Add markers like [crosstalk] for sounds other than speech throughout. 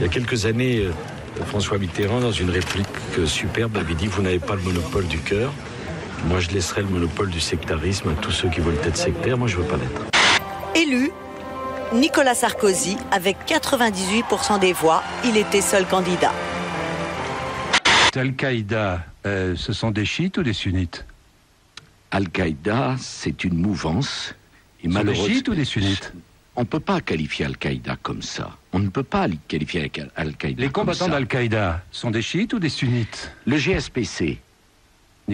Il y a quelques années, euh, François Mitterrand, dans une réplique euh, superbe, avait dit Vous n'avez pas le monopole du cœur. Moi, je laisserai le monopole du sectarisme à tous ceux qui veulent être sectaires. Moi, je ne veux pas l'être. Élu, Nicolas Sarkozy, avec 98% des voix, il était seul candidat. Al-Qaïda, euh, ce sont des chiites ou des sunnites? Al-Qaïda, c'est une mouvance. Et des chiites ou des sunnites? On ne peut pas qualifier Al-Qaïda comme ça. On ne peut pas qualifier Al-Qaïda. Les combattants d'Al-Qaïda sont des chiites ou des sunnites? Le GSPC,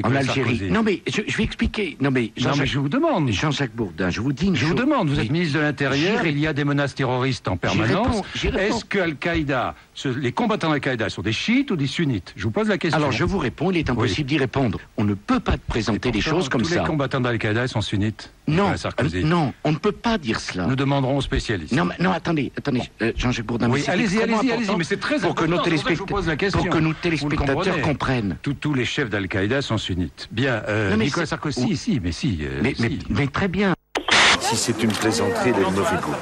en Algérie. Non mais je, vais expliquer. Non mais, non, mais je vous demande. Jean-Jacques Bourdin, je vous dis une Je vous demande. Vous êtes ministre de l'Intérieur. Il y a des menaces terroristes en permanence. Est-ce que Al-Qaïda, les combattants d'Al-Qaïda sont des chiites ou des sunnites? Je vous pose la question. Alors je vous réponds. Il est impossible d'y répondre. On ne peut pas présenter des choses comme ça. Tous les combattants d'Al-Qaïda sont sunnites. Non, euh, non, on ne peut pas dire cela. Nous demanderons aux spécialistes. Non, non, attendez, attendez, euh, Jean-Jacques Bourdin. Oui, allez-y, allez-y, allez-y, mais c'est très pour Que nos téléspectateurs, pour que nos téléspectateurs comprennent. Tous les chefs d'Al-Qaïda sont sunnites. Bien, euh, Nicolas Sarkozy, si, si, mais si, euh, mais, mais, mais, très bien. Si c'est une plaisanterie, elle a mauvais goût.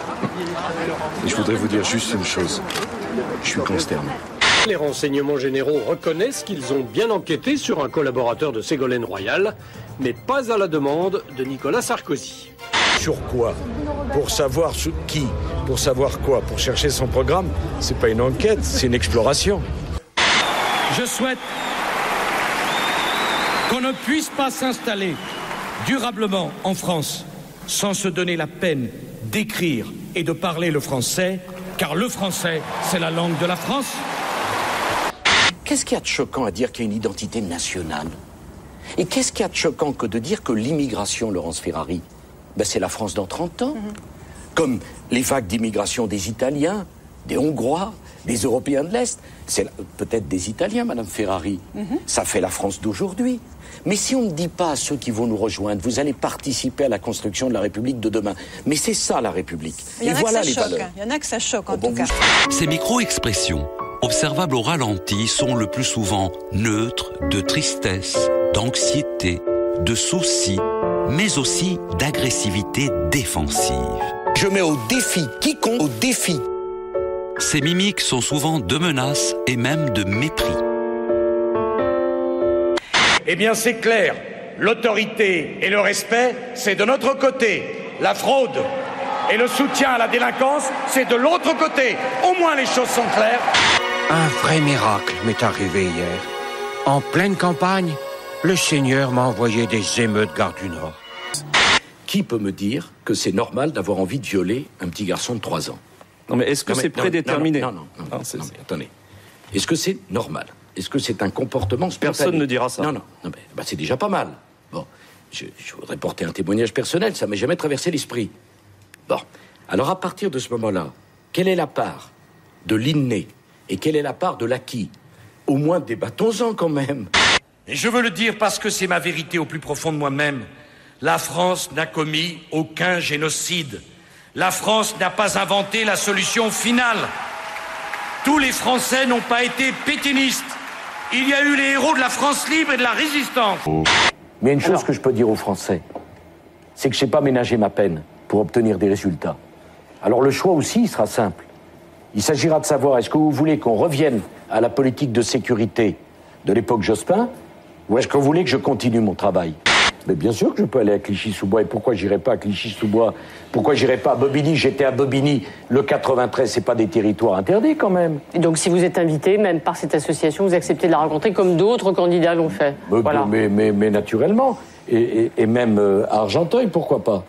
Et je voudrais vous dire juste une chose. Je suis consterné. Les renseignements généraux reconnaissent qu'ils ont bien enquêté sur un collaborateur de Ségolène Royal, mais pas à la demande de Nicolas Sarkozy. Sur quoi Pour savoir qui Pour savoir quoi Pour chercher son programme C'est pas une enquête, c'est une exploration. Je souhaite qu'on ne puisse pas s'installer durablement en France sans se donner la peine d'écrire et de parler le français, car le français, c'est la langue de la France. Qu'est-ce qu'il y a de choquant à dire qu'il y a une identité nationale? Et qu'est-ce qu'il y a de choquant que de dire que l'immigration, Laurence Ferrari, ben c'est la France dans 30 ans mhm. Comme les vagues d'immigration des Italiens, des Hongrois, des Européens de l'Est. C'est peut-être des Italiens, Madame Ferrari. Mhm. Ça fait la France d'aujourd'hui. Mais si on ne dit pas à ceux qui vont nous rejoindre, vous allez participer à la construction de la République de demain. Mais c'est ça la République. Et voilà les valeurs. Il y en a que ça choque en oh, tout cas. Ces micro-expressions, observables au ralenti, sont le plus souvent neutres de tristesse, d'anxiété, de souci, mais aussi d'agressivité défensive. Je mets au défi quiconque au défi ces mimiques sont souvent de menaces et même de mépris. Eh bien, c'est clair. L'autorité et le respect, c'est de notre côté. La fraude et le soutien à la délinquance, c'est de l'autre côté. Au moins, les choses sont claires. Un vrai miracle m'est arrivé hier. En pleine campagne, le Seigneur m'a envoyé des émeutes garde du Nord. Qui peut me dire que c'est normal d'avoir envie de violer un petit garçon de 3 ans? Non, mais est-ce que c'est prédéterminé? Non, non, non, non, mais attendez. Est-ce que c'est normal? Est-ce que c'est un comportement spontané? Personne ne dira ça. Non, non, non mais, bah, c'est déjà pas mal. Bon, je, voudrais porter un témoignage personnel, ça m'est jamais traversé l'esprit. Bon, alors à partir de ce moment-là, quelle est la part de l'inné et quelle est la part de l'acquis? Au moins débattons-en quand même. Et je veux le dire parce que c'est ma vérité au plus profond de moi-même. La France n'a commis aucun génocide. La France n'a pas inventé la solution finale. Tous les Français n'ont pas été pétinistes. Il y a eu les héros de la France libre et de la résistance. Mais une chose que je peux dire aux Français, c'est que je n'ai pas ménagé ma peine pour obtenir des résultats. Alors le choix aussi sera simple. Il s'agira de savoir est-ce que vous voulez qu'on revienne à la politique de sécurité de l'époque Jospin ou est-ce que vous voulez que je continue mon travail mais bien sûr que je peux aller à Clichy-sous-Bois. Et pourquoi j'irai pas à Clichy-sous-Bois Pourquoi j'irai pas à Bobigny J'étais à Bobigny. Le 93, c'est pas des territoires interdits quand même. Et donc, si vous êtes invité, même par cette association, vous acceptez de la rencontrer comme d'autres candidats l'ont fait. Mais, voilà. mais, mais, mais, naturellement. Et, et, même euh, à Argenteuil, pourquoi pas?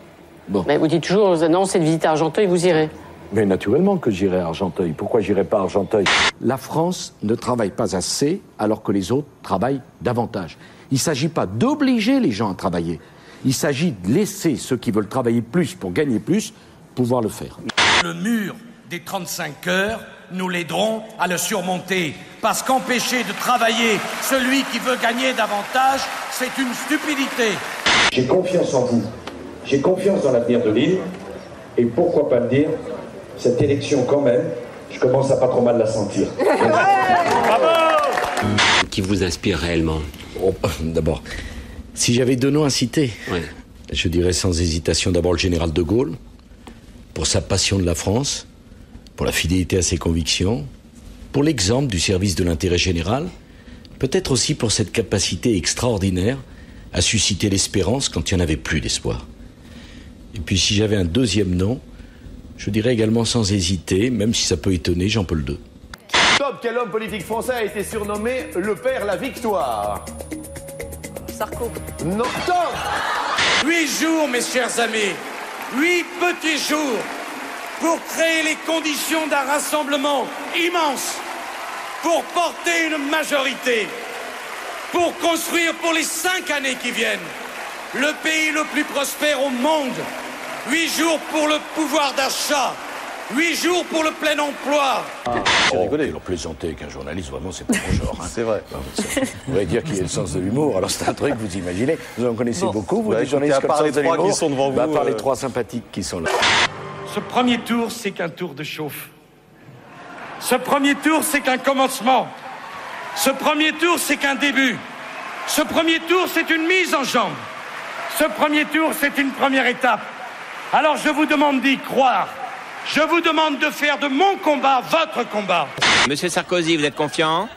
Bon. Mais vous dites toujours, non, c'est de visiter Argenteuil, vous irez. Mais naturellement que j'irai à Argenteuil. Pourquoi j'irai pas à Argenteuil? La France ne travaille pas assez alors que les autres travaillent davantage. Il ne s'agit pas d'obliger les gens à travailler. Il s'agit de laisser ceux qui veulent travailler plus pour gagner plus pouvoir le faire. Le mur des 35 heures, nous l'aiderons à le surmonter. Parce qu'empêcher de travailler celui qui veut gagner davantage, c'est une stupidité. J'ai confiance en vous. J'ai confiance dans l'avenir de l'île. Et pourquoi pas le dire, cette élection quand même, je commence à pas trop mal la sentir. [laughs] Bravo Qui vous inspire réellement Oh, d'abord, si j'avais deux noms à citer, je dirais sans hésitation d'abord le général de Gaulle, pour sa passion de la France, pour la fidélité à ses convictions, pour l'exemple du service de l'intérêt général, peut-être aussi pour cette capacité extraordinaire à susciter l'espérance quand il n'y en avait plus d'espoir. Et puis si j'avais un deuxième nom, je dirais également sans hésiter, même si ça peut étonner, Jean-Paul II. Top, quel homme politique français a été surnommé le père la victoire? Sarko. Non, top Huit jours, mes chers amis, huit petits jours pour créer les conditions d'un rassemblement immense, pour porter une majorité, pour construire pour les cinq années qui viennent le pays le plus prospère au monde. Huit jours pour le pouvoir d'achat. Huit jours pour le plein emploi. J'ai rigolé. Alors plaisanter avec un journaliste, vraiment, c'est pas mon genre. C'est vrai. On va dire qu'il y a le sens de l'humour. Alors c'est un truc, vous imaginez. Vous en connaissez beaucoup, vous, Bah, journalistes comme les trois l'humour qui sont devant Bah, vous, À part les euh, trois sympathiques qui sont là. Ce premier tour, c'est qu'un tour de chauffe. Ce premier tour, c'est qu'un commencement. Ce premier tour, c'est qu'un début. Ce premier tour, c'est une mise en jambe. Ce premier tour, c'est une première étape. Alors je vous demande d'y croire. Je vous demande de faire de mon combat votre combat. Monsieur Sarkozy, vous êtes confiant?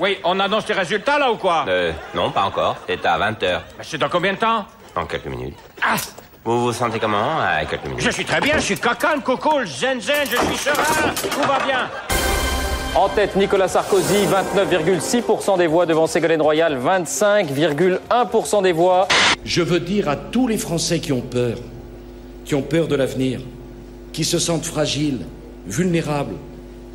Oui, on annonce les résultats là ou quoi? Euh, non, pas encore. C'est à 20h. C'est dans combien de temps? En quelques minutes. Ah Vous vous sentez comment à quelques minutes? Je suis très bien, je suis cacan, coco, zen zen, je suis serein, tout va bien. En tête, Nicolas Sarkozy, 29,6% des voix devant Ségolène Royal, 25,1% des voix. Je veux dire à tous les Français qui ont peur, qui ont peur de l'avenir, qui se sentent fragiles, vulnérables,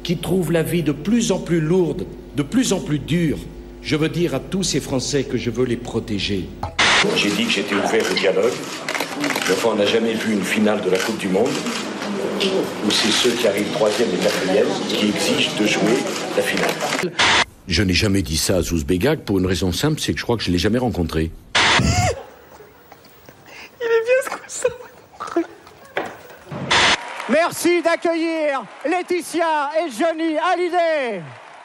qui trouvent la vie de plus en plus lourde, de plus en plus dure, je veux dire à tous ces Français que je veux les protéger. J'ai dit que j'étais ouvert au dialogue. Enfin, on n'a jamais vu une finale de la Coupe du Monde où c'est ceux qui arrivent troisième et quatrième qui exigent de jouer la finale. Je n'ai jamais dit ça à Zouzbegag pour une raison simple, c'est que je crois que je ne l'ai jamais rencontré. D'accueillir Laetitia et Johnny Hallyday.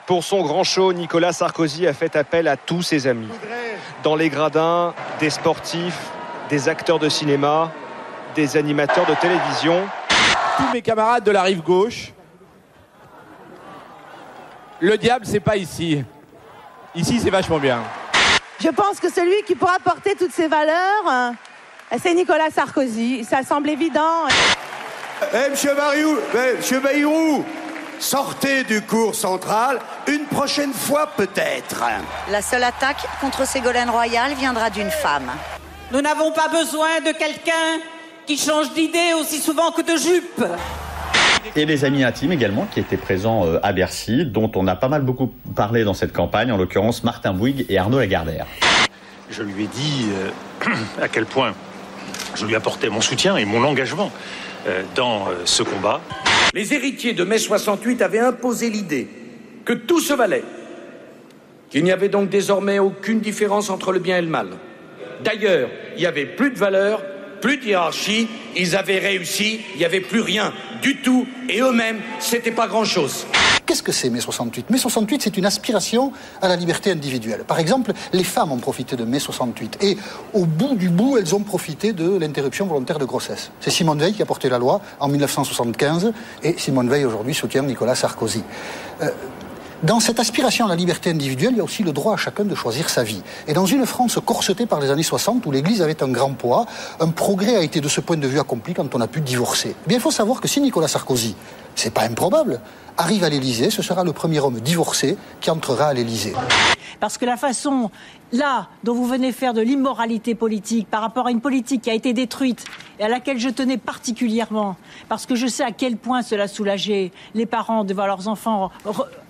Pour son grand show, Nicolas Sarkozy a fait appel à tous ses amis. Dans les gradins, des sportifs, des acteurs de cinéma, des animateurs de télévision. Tous mes camarades de la rive gauche, le diable, c'est pas ici. Ici, c'est vachement bien. Je pense que celui qui pourra porter toutes ces valeurs, c'est Nicolas Sarkozy. Ça semble évident. Eh, monsieur Bayrou, eh, monsieur Bayrou, sortez du cours central une prochaine fois peut-être. La seule attaque contre Ségolène Royal viendra d'une femme. Nous n'avons pas besoin de quelqu'un qui change d'idée aussi souvent que de jupe. Et les amis intimes également qui étaient présents euh, à Bercy, dont on a pas mal beaucoup parlé dans cette campagne, en l'occurrence Martin Bouygues et Arnaud Lagardère. Je lui ai dit euh, [clears throat] à quel point je lui apportais mon soutien et mon engagement euh, dans euh, ce combat. Les héritiers de mai 68 avaient imposé l'idée que tout se valait, qu'il n'y avait donc désormais aucune différence entre le bien et le mal. D'ailleurs, il n'y avait plus de valeur, plus de hiérarchie, ils avaient réussi, il n'y avait plus rien du tout, et eux-mêmes, c'était pas grand-chose. Qu'est-ce que c'est mai 68 Mai 68, c'est une aspiration à la liberté individuelle. Par exemple, les femmes ont profité de mai 68 et au bout du bout, elles ont profité de l'interruption volontaire de grossesse. C'est Simone Veil qui a porté la loi en 1975 et Simone Veil aujourd'hui soutient Nicolas Sarkozy. Euh, dans cette aspiration à la liberté individuelle, il y a aussi le droit à chacun de choisir sa vie. Et dans une France corsetée par les années 60, où l'Église avait un grand poids, un progrès a été de ce point de vue accompli quand on a pu divorcer. Eh bien, il faut savoir que si Nicolas Sarkozy, c'est pas improbable, arrive à l'Élysée, ce sera le premier homme divorcé qui entrera à l'Élysée. Parce que la façon, là, dont vous venez faire de l'immoralité politique par rapport à une politique qui a été détruite et à laquelle je tenais particulièrement, parce que je sais à quel point cela soulageait les parents de voir leurs enfants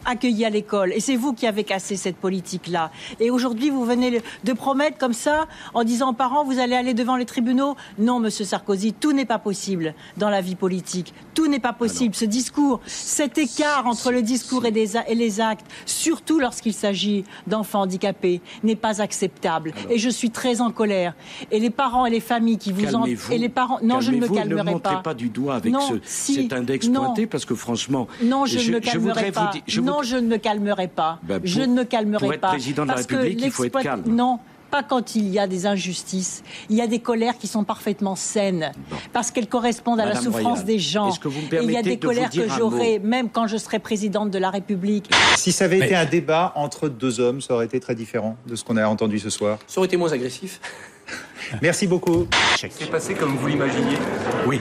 accueillis à l'école. Et c'est vous qui avez cassé cette politique-là. Et aujourd'hui, vous venez de promettre comme ça, en disant aux parents, vous allez aller devant les tribunaux. Non, monsieur Sarkozy, tout n'est pas possible dans la vie politique. Tout n'est pas possible. Ce discours, cet écart entre le discours et, des a- et les actes, surtout lorsqu'il s'agit d'enfants handicapés, n'est pas acceptable. Et je suis très en colère. Et les parents et les familles qui vous en... Et les parents... Non, je ne me calmerai Ne montrez pas. pas du doigt avec Non, ce- si, cet index non. pointé parce que franchement. Non, je, ne me calmerai vous pas. dire- je non, voudrais- je ne me calmerai pas. Bah, pour- je ne me calmerai pour être pas. président de la Parce que République, il faut être l'exploit- calme. Non. pas quand il y a des injustices. Il y a des colères qui sont parfaitement saines, parce qu'elles correspondent à la souffrance Royal, des gens. est-ce que vous me Et il y a des de colères que j'aurai, même quand je serai présidente de la République. Si ça avait Mais- été un débat entre deux hommes, ça aurait été très différent de ce qu'on a entendu ce soir. Ça aurait été moins agressif. [laughs] Merci beaucoup. C'est passé comme vous l'imaginiez? Oui.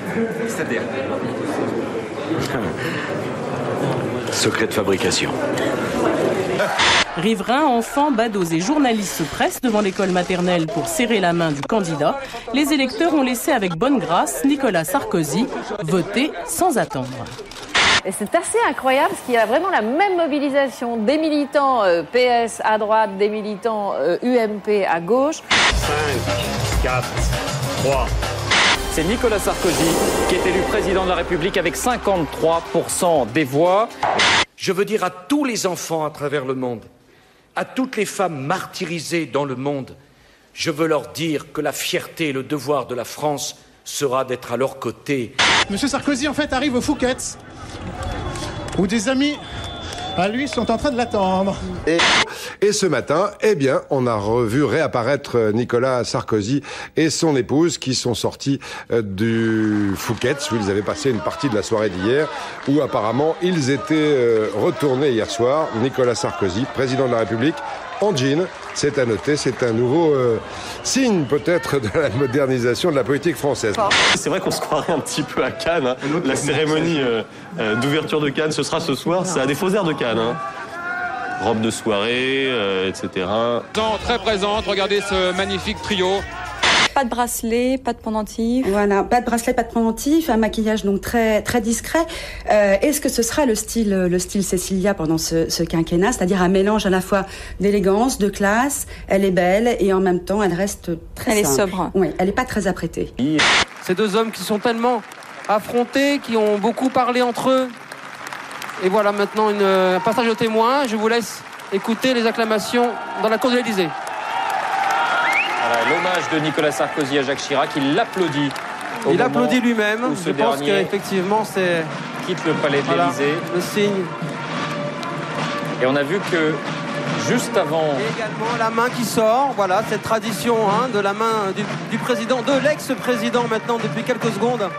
C'est-à-dire? [laughs] Secret de fabrication. Riverains, enfants, badauds et journalistes se pressent devant l'école maternelle pour serrer la main du candidat. Les électeurs ont laissé avec bonne grâce Nicolas Sarkozy voter sans attendre. Et c'est assez incroyable parce qu'il y a vraiment la même mobilisation des militants euh, PS à droite, des militants euh, UMP à gauche. 5, 4, 3. C'est Nicolas Sarkozy qui est élu président de la République avec 53% des voix. Je veux dire à tous les enfants à travers le monde, à toutes les femmes martyrisées dans le monde, je veux leur dire que la fierté et le devoir de la France sera d'être à leur côté. Monsieur Sarkozy, en fait, arrive au Fouquet's, où des amis à lui sont en train de l'attendre. Et, ce matin, eh bien, on a revu réapparaître Nicolas Sarkozy et son épouse qui sont sortis euh, du Fouquet's où ils avaient passé une partie de la soirée d'hier où apparemment ils étaient euh, retournés hier soir. Nicolas Sarkozy, président de la République, en jean. C'est à noter, c'est un nouveau euh, signe peut-être de la modernisation de la politique française. C'est vrai qu'on se croirait un petit peu à Cannes. hein. La cérémonie euh, euh, d'ouverture de Cannes, ce sera ce soir. C'est à des faux airs de Cannes. hein. Robe de soirée, euh, etc. Très présente, regardez ce magnifique trio. Pas de bracelet, pas de pendentif. Voilà, pas de bracelet, pas de pendentif, un maquillage donc très très discret. Euh, Est-ce que ce sera le style le style Cécilia pendant ce, ce quinquennat, c'est-à-dire un mélange à la fois d'élégance, de classe. Elle est belle et en même temps elle reste très Elle est sobre. Oui, elle n'est pas très apprêtée. Ces deux hommes qui sont tellement affrontés, qui ont beaucoup parlé entre eux. Et voilà maintenant une, un passage au témoin. Je vous laisse écouter les acclamations dans la cour de l'Élysée. L'hommage de Nicolas Sarkozy à Jacques Chirac, il l'applaudit. au Il applaudit lui-même. Je pense qu'effectivement c'est quitte le palais Voilà, le signe. Et on a vu que juste avant. Et également la main qui sort. Voilà cette tradition hein, de la main du, du président, de l'ex-président maintenant depuis quelques secondes.